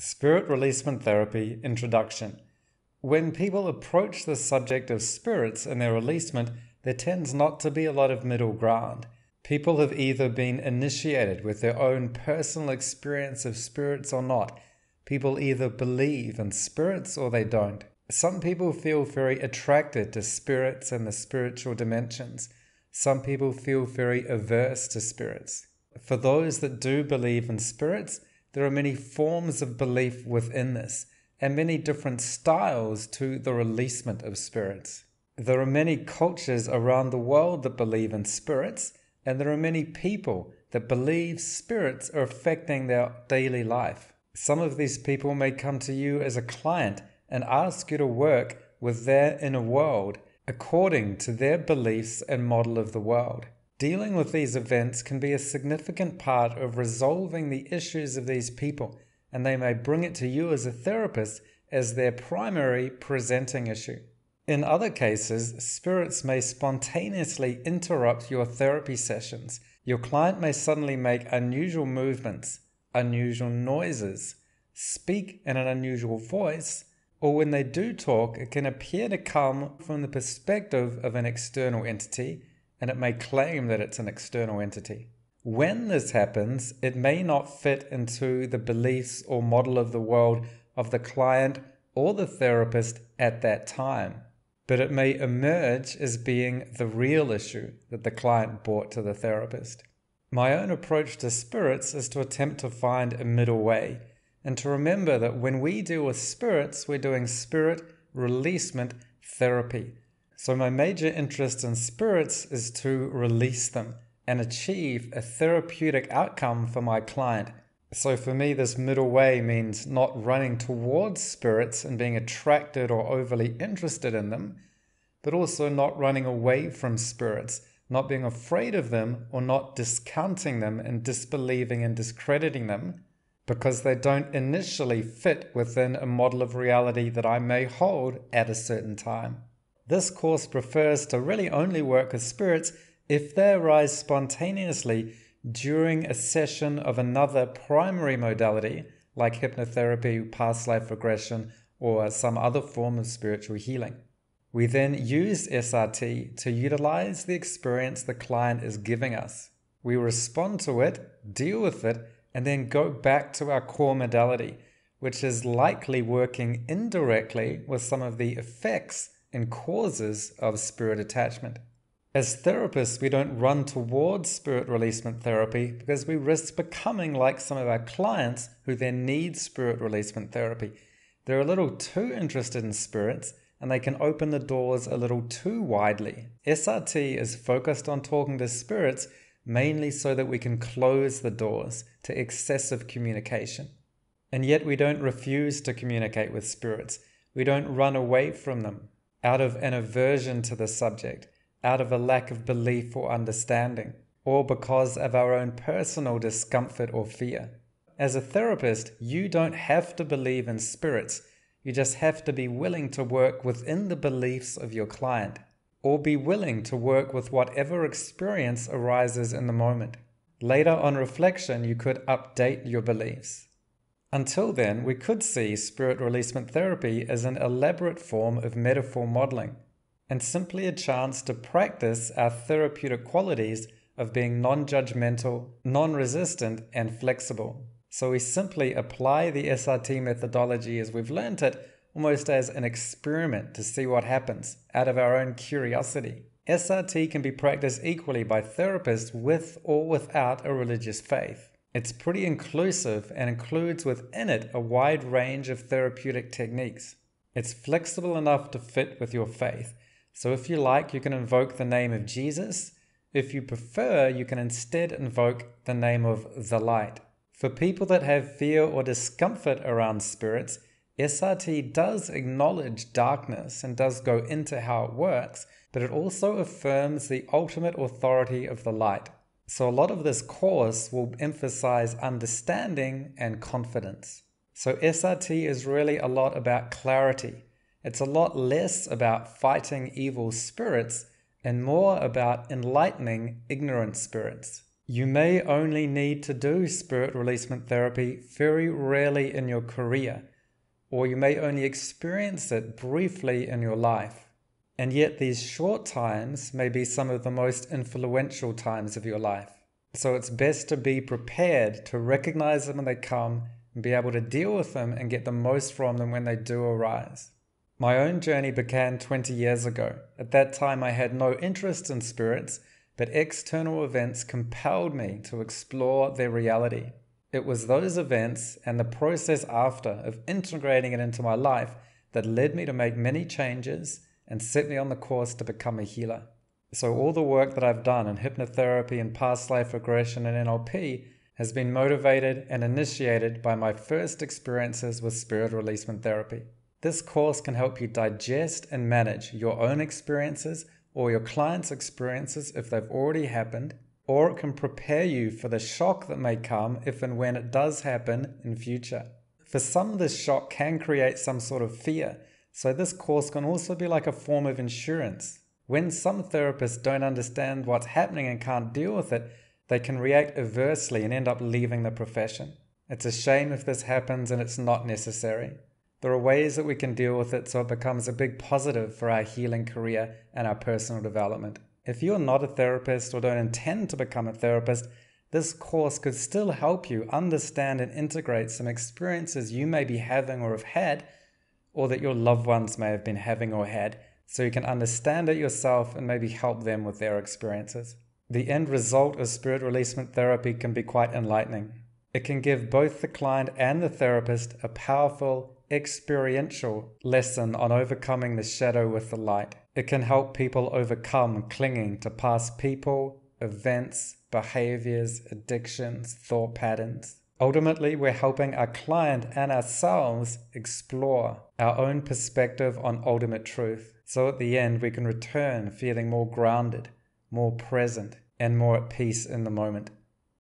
Spirit Releasement Therapy Introduction. When people approach the subject of spirits and their releasement, there tends not to be a lot of middle ground. People have either been initiated with their own personal experience of spirits or not. People either believe in spirits or they don't. Some people feel very attracted to spirits and the spiritual dimensions. Some people feel very averse to spirits. For those that do believe in spirits, there are many forms of belief within this, and many different styles to the releasement of spirits. There are many cultures around the world that believe in spirits, and there are many people that believe spirits are affecting their daily life. Some of these people may come to you as a client and ask you to work with their inner world according to their beliefs and model of the world. Dealing with these events can be a significant part of resolving the issues of these people, and they may bring it to you as a therapist as their primary presenting issue. In other cases, spirits may spontaneously interrupt your therapy sessions. Your client may suddenly make unusual movements, unusual noises, speak in an unusual voice, or when they do talk, it can appear to come from the perspective of an external entity and it may claim that it's an external entity. When this happens, it may not fit into the beliefs or model of the world of the client or the therapist at that time, but it may emerge as being the real issue that the client brought to the therapist. My own approach to spirits is to attempt to find a middle way and to remember that when we deal with spirits, we're doing spirit releasement therapy. So, my major interest in spirits is to release them and achieve a therapeutic outcome for my client. So, for me, this middle way means not running towards spirits and being attracted or overly interested in them, but also not running away from spirits, not being afraid of them or not discounting them and disbelieving and discrediting them because they don't initially fit within a model of reality that I may hold at a certain time. This course prefers to really only work with spirits if they arise spontaneously during a session of another primary modality like hypnotherapy, past life regression, or some other form of spiritual healing. We then use SRT to utilize the experience the client is giving us. We respond to it, deal with it, and then go back to our core modality, which is likely working indirectly with some of the effects and causes of spirit attachment. As therapists, we don't run towards spirit releasement therapy because we risk becoming like some of our clients who then need spirit releasement therapy. They're a little too interested in spirits and they can open the doors a little too widely. SRT is focused on talking to spirits mainly so that we can close the doors to excessive communication. And yet we don't refuse to communicate with spirits. We don't run away from them out of an aversion to the subject, out of a lack of belief or understanding, or because of our own personal discomfort or fear. As a therapist, you don't have to believe in spirits. You just have to be willing to work within the beliefs of your client, or be willing to work with whatever experience arises in the moment. Later on reflection, you could update your beliefs. Until then, we could see spirit releasement therapy as an elaborate form of metaphor modeling and simply a chance to practice our therapeutic qualities of being non judgmental, non resistant, and flexible. So we simply apply the SRT methodology as we've learned it almost as an experiment to see what happens out of our own curiosity. SRT can be practiced equally by therapists with or without a religious faith. It's pretty inclusive and includes within it a wide range of therapeutic techniques. It's flexible enough to fit with your faith. So if you like, you can invoke the name of Jesus. If you prefer, you can instead invoke the name of the light. For people that have fear or discomfort around spirits, SRT does acknowledge darkness and does go into how it works, but it also affirms the ultimate authority of the light. So, a lot of this course will emphasize understanding and confidence. So, SRT is really a lot about clarity. It's a lot less about fighting evil spirits and more about enlightening ignorant spirits. You may only need to do spirit releasement therapy very rarely in your career, or you may only experience it briefly in your life. And yet, these short times may be some of the most influential times of your life. So, it's best to be prepared to recognize them when they come and be able to deal with them and get the most from them when they do arise. My own journey began 20 years ago. At that time, I had no interest in spirits, but external events compelled me to explore their reality. It was those events and the process after of integrating it into my life that led me to make many changes and set me on the course to become a healer. So, all the work that I've done in hypnotherapy and past life regression and NLP has been motivated and initiated by my first experiences with spirit releasement therapy. This course can help you digest and manage your own experiences or your clients' experiences if they've already happened, or it can prepare you for the shock that may come if and when it does happen in future. For some, this shock can create some sort of fear, so this course can also be like a form of insurance. When some therapists don't understand what's happening and can't deal with it, they can react adversely and end up leaving the profession. It's a shame if this happens and it's not necessary. There are ways that we can deal with it so it becomes a big positive for our healing career and our personal development. If you're not a therapist or don't intend to become a therapist, this course could still help you understand and integrate some experiences you may be having or have had, or that your loved ones may have been having or had so you can understand it yourself and maybe help them with their experiences. The end result of spirit releasement therapy can be quite enlightening. It can give both the client and the therapist a powerful experiential lesson on overcoming the shadow with the light. It can help people overcome clinging to past people, events, behaviors, addictions, thought patterns. Ultimately, we're helping our client and ourselves explore our own perspective on ultimate truth. So at the end, we can return feeling more grounded, more present, and more at peace in the moment.